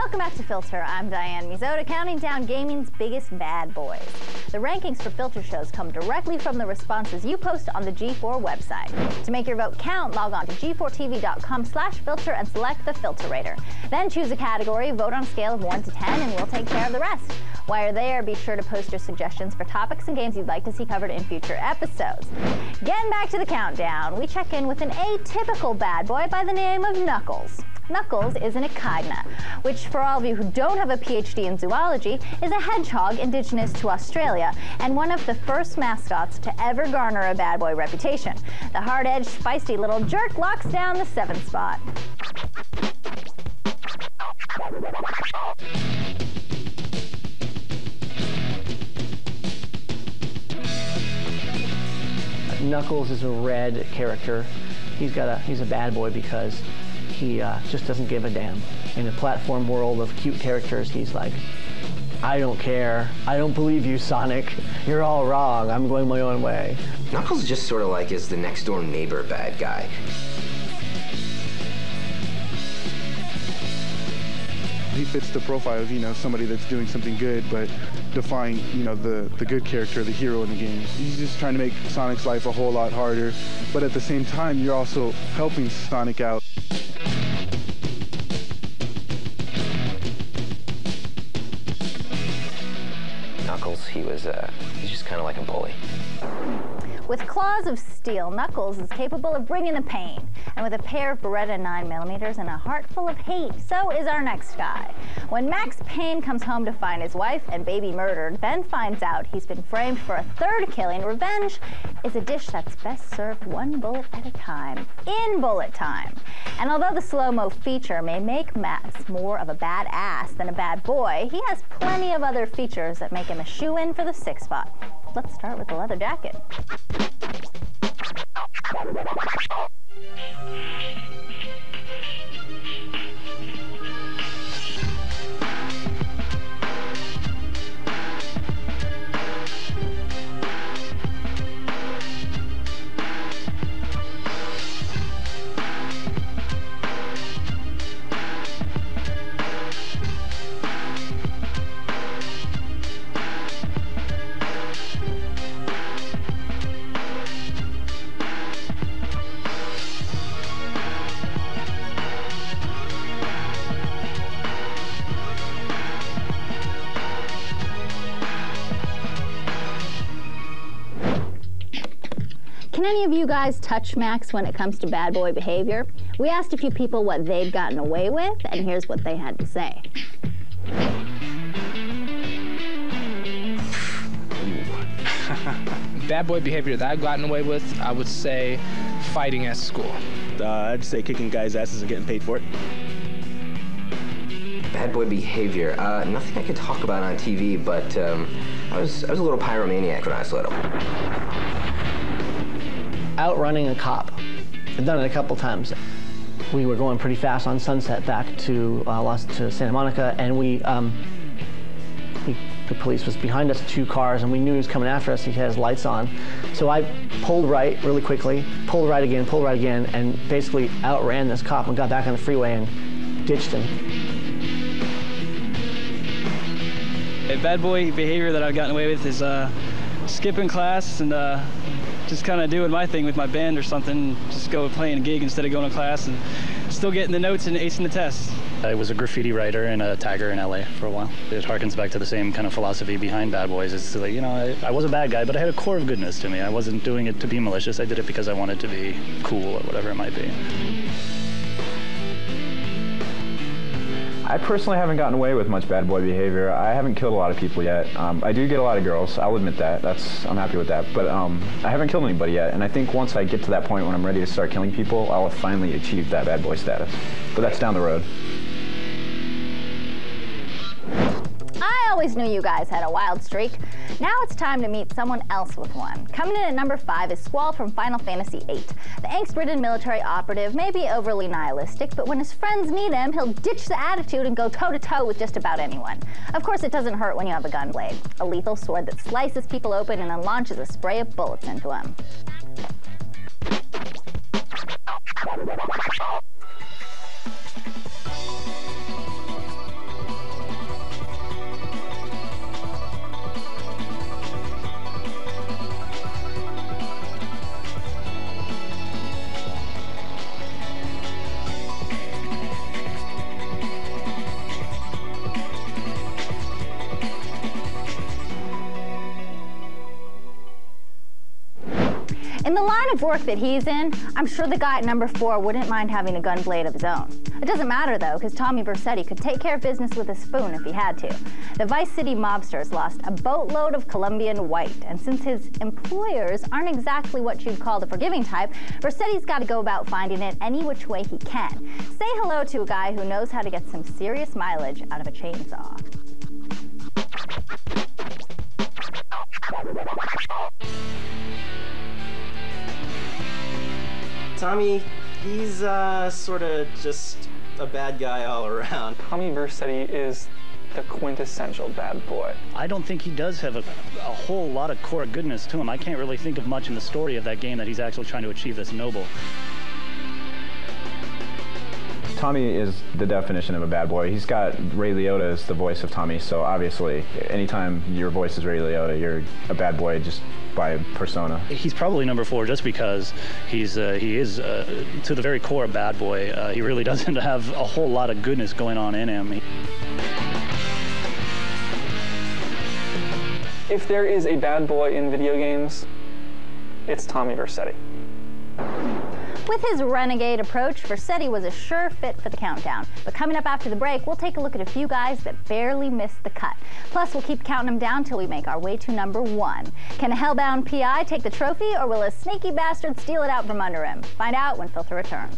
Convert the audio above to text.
Welcome back to Filter. I'm Diane Mizota, counting down gaming's biggest bad boys. The rankings for Filter shows come directly from the responses you post on the G4 website. To make your vote count, log on to g4tv.com slash filter and select the filterator. Then choose a category, vote on a scale of 1 to 10, and we'll take care of the rest. While you're there, be sure to post your suggestions for topics and games you'd like to see covered in future episodes. Getting back to the countdown, we check in with an atypical bad boy by the name of Knuckles. Knuckles is an echidna, which for all of you who don't have a PhD in zoology, is a hedgehog indigenous to Australia and one of the first mascots to ever garner a bad boy reputation. The hard-edged, feisty little jerk locks down the seventh spot. Knuckles is a red character. He's got a he's a bad boy because he uh, just doesn't give a damn. In a platform world of cute characters, he's like, I don't care. I don't believe you, Sonic. You're all wrong. I'm going my own way. Knuckles just sort of like is the next door neighbor bad guy. He fits the profile of, you know, somebody that's doing something good, but defying, you know, the, the good character, the hero in the game. He's just trying to make Sonic's life a whole lot harder, but at the same time, you're also helping Sonic out. Knuckles, he was, uh, he's just kind of like a bully. With claws of steel, Knuckles is capable of bringing the pain. And with a pair of Beretta 9mm and a heart full of hate, so is our next guy. When Max Payne comes home to find his wife and baby murdered, Ben finds out he's been framed for a third killing. Revenge is a dish that's best served one bullet at a time, in bullet time. And although the slow-mo feature may make Max more of a bad ass than a bad boy, he has plenty of other features that make him a shoe-in for the sixth spot. Let's start with the leather jacket. Can any of you guys touch Max when it comes to bad boy behavior? We asked a few people what they'd gotten away with, and here's what they had to say. bad boy behavior that I've gotten away with, I would say fighting at school. Uh, I'd say kicking guys' asses and getting paid for it. Bad boy behavior. Uh, nothing I could talk about on TV, but um, I was I was a little pyromaniac when I was little. Outrunning a cop. I've done it a couple times. We were going pretty fast on Sunset back to uh, Los to Santa Monica, and we, um, we the police was behind us, two cars, and we knew he was coming after us. He had his lights on, so I pulled right really quickly, pulled right again, pulled right again, and basically outran this cop and got back on the freeway and ditched him. A bad boy behavior that I've gotten away with is uh, skipping class and uh, just kind of doing my thing with my band or something. Just go playing a gig instead of going to class and still getting the notes and acing the tests. I was a graffiti writer and a tagger in LA for a while. It harkens back to the same kind of philosophy behind Bad Boys. It's like, you know, I, I was a bad guy, but I had a core of goodness to me. I wasn't doing it to be malicious. I did it because I wanted to be cool or whatever it might be. I personally haven't gotten away with much bad boy behavior. I haven't killed a lot of people yet. Um, I do get a lot of girls. I'll admit that. That's I'm happy with that. But um, I haven't killed anybody yet. And I think once I get to that point when I'm ready to start killing people, I'll have finally achieved that bad boy status. But that's down the road. Always knew you guys had a wild streak. Now it's time to meet someone else with one. Coming in at number five is Squall from Final Fantasy VIII. The angst-ridden military operative may be overly nihilistic, but when his friends need him, he'll ditch the attitude and go toe-to-toe with just about anyone. Of course, it doesn't hurt when you have a gunblade, a lethal sword that slices people open and then launches a spray of bullets into them. Kind of work that he's in, I'm sure the guy at number four wouldn't mind having a gun blade of his own. It doesn't matter though, because Tommy Vercetti could take care of business with a spoon if he had to. The Vice City mobsters lost a boatload of Colombian white, and since his employers aren't exactly what you'd call the forgiving type, Vercetti's got to go about finding it any which way he can. Say hello to a guy who knows how to get some serious mileage out of a chainsaw. Tommy, he's uh, sort of just a bad guy all around. Tommy Vercetti is the quintessential bad boy. I don't think he does have a, a whole lot of core goodness to him. I can't really think of much in the story of that game that he's actually trying to achieve this noble. Tommy is the definition of a bad boy. He's got Ray Liotta as the voice of Tommy, so obviously, anytime your voice is Ray Liotta, you're a bad boy just by persona. He's probably number four just because he's uh, he is uh, to the very core a bad boy. Uh, he really doesn't have a whole lot of goodness going on in him. He If there is a bad boy in video games, it's Tommy Vercetti. With his renegade approach, Vercetti was a sure fit for the countdown. But coming up after the break, we'll take a look at a few guys that barely missed the cut. Plus, we'll keep counting them down till we make our way to number one. Can a hellbound PI take the trophy, or will a sneaky bastard steal it out from under him? Find out when Filter returns.